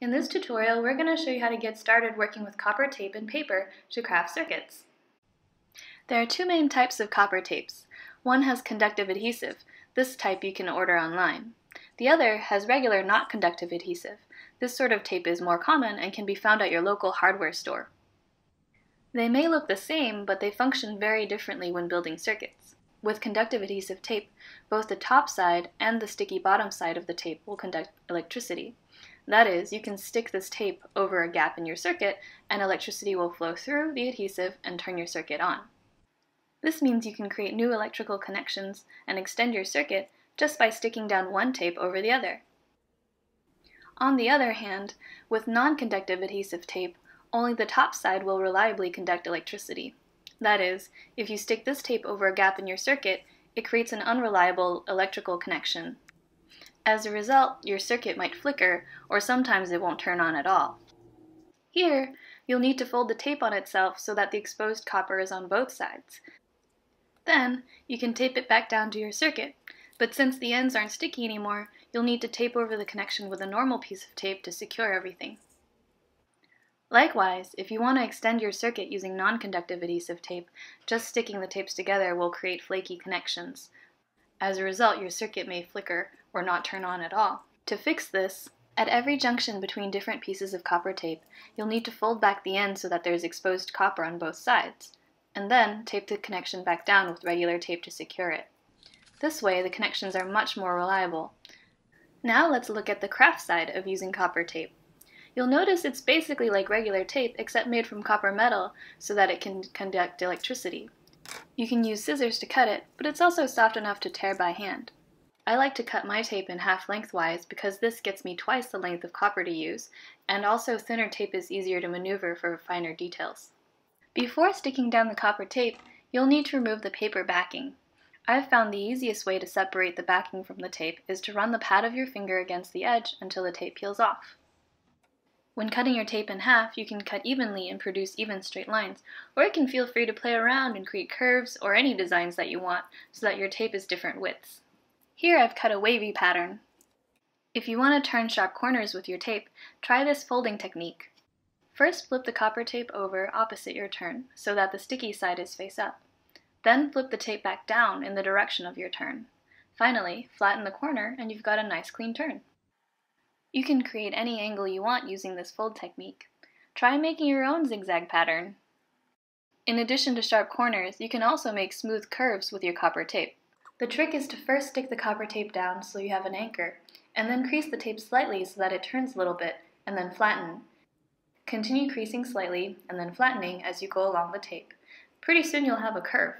In this tutorial, we're going to show you how to get started working with copper tape and paper to craft circuits. There are two main types of copper tapes. One has conductive adhesive. This type you can order online. The other has regular not conductive adhesive. This sort of tape is more common and can be found at your local hardware store. They may look the same, but they function very differently when building circuits. With conductive adhesive tape, both the top side and the sticky bottom side of the tape will conduct electricity. That is, you can stick this tape over a gap in your circuit and electricity will flow through the adhesive and turn your circuit on. This means you can create new electrical connections and extend your circuit just by sticking down one tape over the other. On the other hand, with non-conductive adhesive tape, only the top side will reliably conduct electricity. That is, if you stick this tape over a gap in your circuit, it creates an unreliable electrical connection as a result, your circuit might flicker, or sometimes it won't turn on at all. Here, you'll need to fold the tape on itself so that the exposed copper is on both sides. Then, you can tape it back down to your circuit, but since the ends aren't sticky anymore, you'll need to tape over the connection with a normal piece of tape to secure everything. Likewise, if you want to extend your circuit using non-conductive adhesive tape, just sticking the tapes together will create flaky connections. As a result, your circuit may flicker or not turn on at all. To fix this, at every junction between different pieces of copper tape, you'll need to fold back the end so that there is exposed copper on both sides, and then tape the connection back down with regular tape to secure it. This way, the connections are much more reliable. Now let's look at the craft side of using copper tape. You'll notice it's basically like regular tape except made from copper metal so that it can conduct electricity. You can use scissors to cut it, but it's also soft enough to tear by hand. I like to cut my tape in half lengthwise because this gets me twice the length of copper to use, and also thinner tape is easier to maneuver for finer details. Before sticking down the copper tape, you'll need to remove the paper backing. I've found the easiest way to separate the backing from the tape is to run the pad of your finger against the edge until the tape peels off. When cutting your tape in half, you can cut evenly and produce even straight lines, or you can feel free to play around and create curves or any designs that you want so that your tape is different widths. Here I've cut a wavy pattern. If you want to turn sharp corners with your tape, try this folding technique. First flip the copper tape over opposite your turn so that the sticky side is face up. Then flip the tape back down in the direction of your turn. Finally, flatten the corner and you've got a nice clean turn. You can create any angle you want using this fold technique. Try making your own zigzag pattern. In addition to sharp corners, you can also make smooth curves with your copper tape. The trick is to first stick the copper tape down so you have an anchor, and then crease the tape slightly so that it turns a little bit, and then flatten. Continue creasing slightly and then flattening as you go along the tape. Pretty soon you'll have a curve.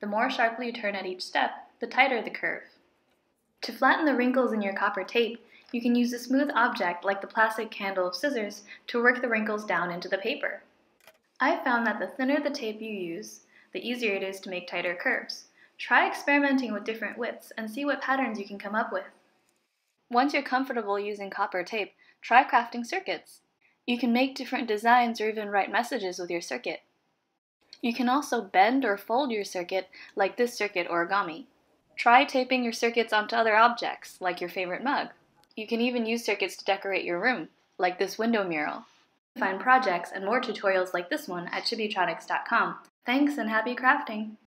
The more sharply you turn at each step, the tighter the curve. To flatten the wrinkles in your copper tape, you can use a smooth object like the plastic handle of scissors to work the wrinkles down into the paper. I've found that the thinner the tape you use, the easier it is to make tighter curves. Try experimenting with different widths and see what patterns you can come up with. Once you're comfortable using copper tape, try crafting circuits. You can make different designs or even write messages with your circuit. You can also bend or fold your circuit like this circuit origami. Try taping your circuits onto other objects, like your favorite mug. You can even use circuits to decorate your room, like this window mural. Find projects and more tutorials like this one at chibitronics.com. Thanks and happy crafting!